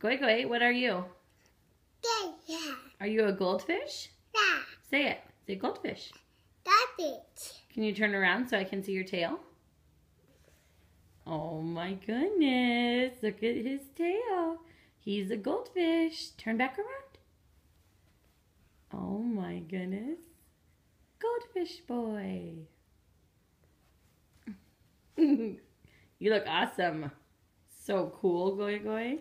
Goy Goy, what are you? Yeah. Are you a goldfish? Yeah. Say it. Say goldfish. Goldfish. Can you turn around so I can see your tail? Oh my goodness. Look at his tail. He's a goldfish. Turn back around. Oh my goodness. Goldfish boy. you look awesome. So cool, Goy Goy.